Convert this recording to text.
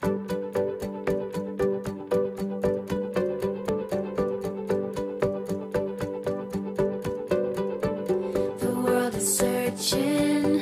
The world is searching.